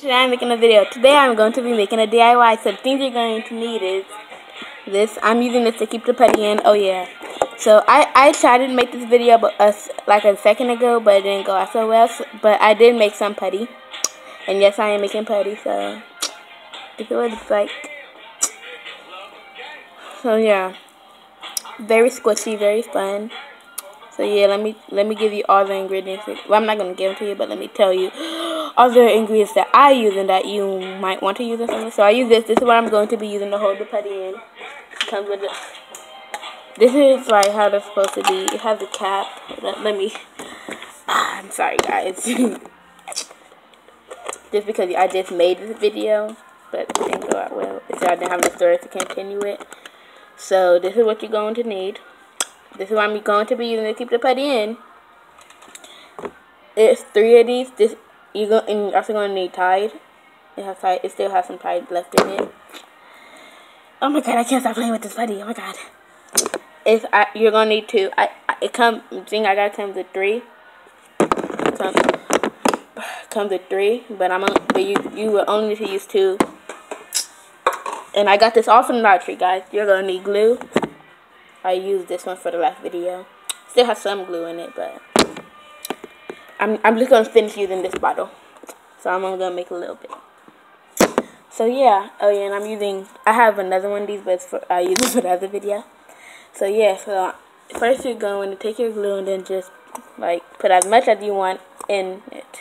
Today I'm making a video. Today I'm going to be making a DIY. So the things you're going to need is this. I'm using this to keep the putty in. Oh yeah. So I, I tried to make this video but uh, like a second ago, but it didn't go out so well. So, but I did make some putty. And yes, I am making putty. So this is what it's like. So yeah. Very squishy, very fun. So yeah, let me let me give you all the ingredients. Well, I'm not gonna give them to you, but let me tell you the ingredients that I use and that you might want to use. So I use this. This is what I'm going to be using to hold the putty in. It comes with this. This is like how they're supposed to be. It has a cap. Let, me. Ah, I'm sorry, guys. just because I just made this video, but it didn't go out well. So I didn't have the storage to continue it. So this is what you're going to need. This is what I'm going to be using to keep the putty in. It's three of these. This you go and you're also gonna need Tide. It has Tide. It still has some Tide left in it. Oh my god! I can't stop playing with this buddy. Oh my god! If I, you're gonna need two. I, I it comes. Thing I got comes with three. Comes comes with three, but I'm gonna, but you you will only need to use two. And I got this all from the Tree, guys. You're gonna need glue. I used this one for the last video. Still has some glue in it, but I'm, I'm just going to finish using this bottle. So I'm only going to make a little bit. So yeah, oh yeah, and I'm using, I have another one of these, but for, I use it for the other video. So yeah, so first you're going to take your glue and then just like put as much as you want in it.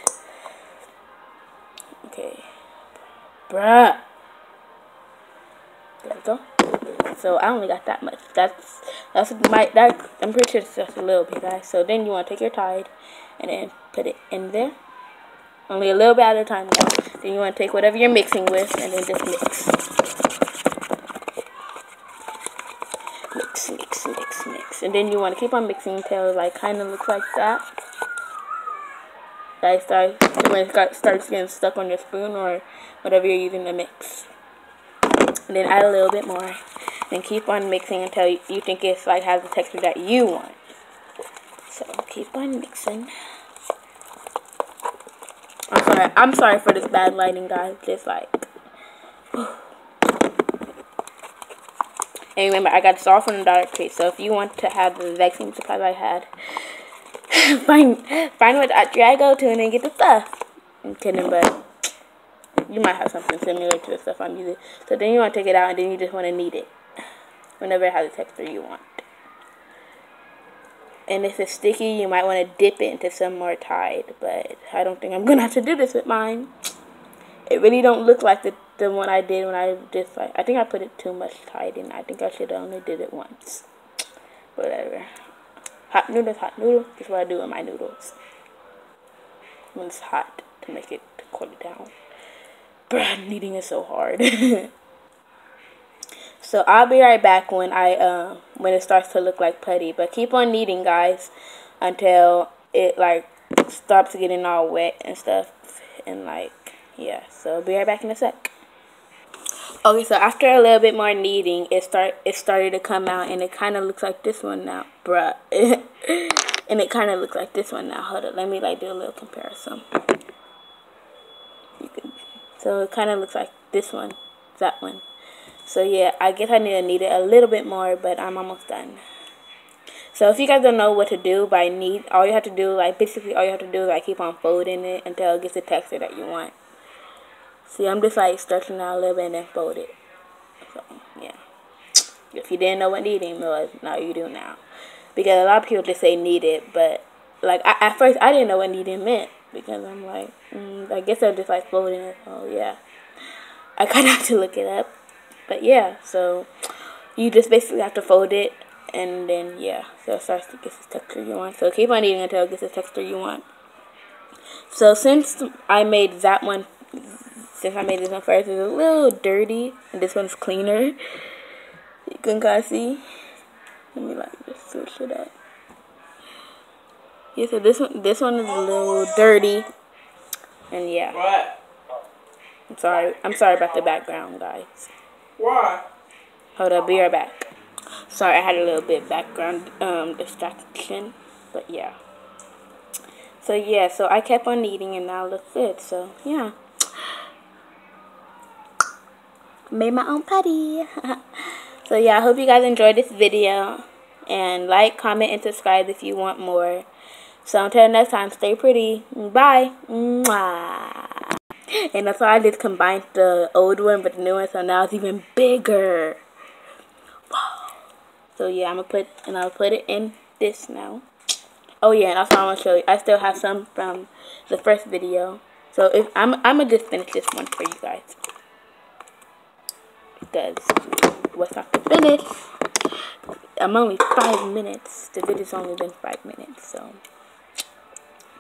Okay. Bruh. There we go. So I only got that much. That's that's my that I'm pretty sure it's just a little bit, guys. So then you want to take your Tide and then put it in there. Only a little bit at a time, guys. Then you want to take whatever you're mixing with and then just mix. Mix, mix, mix, mix. And then you want to keep on mixing until it like kind of looks like that. That start when it starts getting stuck on your spoon or whatever you're using to mix. And then add a little bit more and keep on mixing until you think it's like has the texture that you want. So keep on mixing. I'm sorry. I'm sorry for this bad lighting, guys. Just like. And remember, I got this all from the Dollar Tree. So if you want to have the exact same supplies I had, find find what Tree I go to and then get the stuff. I'm kidding, but you might have something similar to the stuff I'm using. So then you want to take it out and then you just want to knead it whenever it has the texture you want. And if it's sticky, you might want to dip it into some more Tide, but I don't think I'm going to have to do this with mine. It really don't look like the, the one I did when I just, like, I think I put it too much Tide in. I think I should have only did it once. Whatever. Hot noodles, hot noodles. That's what I do with my noodles. When it's hot to make it, cool it down. Bruh, kneading is so hard. So I'll be right back when I uh, when it starts to look like putty. But keep on kneading, guys, until it like stops getting all wet and stuff. And like yeah, so I'll be right back in a sec. Okay, so after a little bit more kneading, it start it started to come out, and it kind of looks like this one now, bruh. and it kind of looks like this one now. Hold up, let me like do a little comparison. So it kind of looks like this one, that one. So yeah, I guess I need to knead it a little bit more, but I'm almost done. So if you guys don't know what to do by knead, all you have to do, like basically all you have to do is like keep on folding it until it gets the texture that you want. See, I'm just like stretching out a little bit and then fold it. So yeah. If you didn't know what kneading was, now you do now. Because a lot of people just say knead it, but like I, at first I didn't know what kneading meant because I'm like, mm, I guess I'm just like folding it. Oh yeah. I kind of have to look it up. But yeah, so you just basically have to fold it and then yeah, so it starts to get the texture you want. So keep on eating until it gets the texture you want. So since I made that one, since I made this one first, it's a little dirty, and this one's cleaner. You can kind of see. Let me like just switch it up. Yeah, so this one, this one is a little dirty, and yeah. What? I'm sorry. I'm sorry about the background, guys. Why? Hold up, be right back. Sorry, I had a little bit background um, distraction, but yeah. So yeah, so I kept on eating and now it looks good. So yeah. made my own putty. so yeah, I hope you guys enjoyed this video. And like, comment, and subscribe if you want more. So until next time, stay pretty. Bye. Mwah. And that's why I just combined the old one with the new one, so now it's even bigger. So yeah, I'm gonna put and I'll put it in this now. Oh yeah, and also I want to show you. I still have some from the first video. So if I'm I'm gonna just finish this one for you guys because what's not to finish? I'm only five minutes. The video's only been five minutes, so.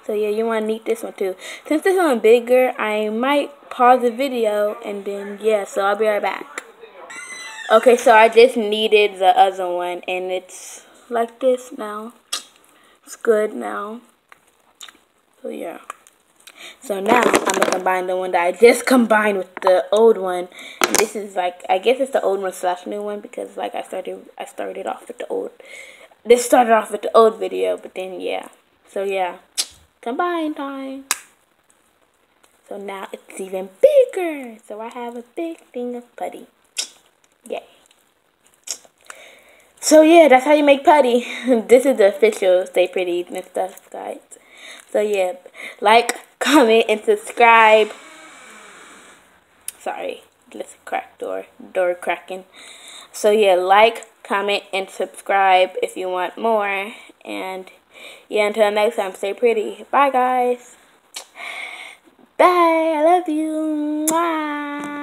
So yeah, you want to knead this one too. Since this one's bigger, I might pause the video and then yeah, so I'll be right back. Okay, so I just kneaded the other one and it's like this now. It's good now. So yeah. So now I'm gonna combine the one that I just combined with the old one. And this is like I guess it's the old one slash new one because like I started I started off with the old this started off with the old video, but then yeah. So yeah. Combine time. So now it's even bigger. So I have a big thing of putty. Yay. So yeah, that's how you make putty. this is the official Stay Pretty and stuff, guys. So yeah, like, comment, and subscribe. Sorry, let's crack door, door cracking. So yeah, like, comment, and subscribe if you want more. And yeah, until next time, stay pretty. Bye, guys. Bye. I love you. Mwah.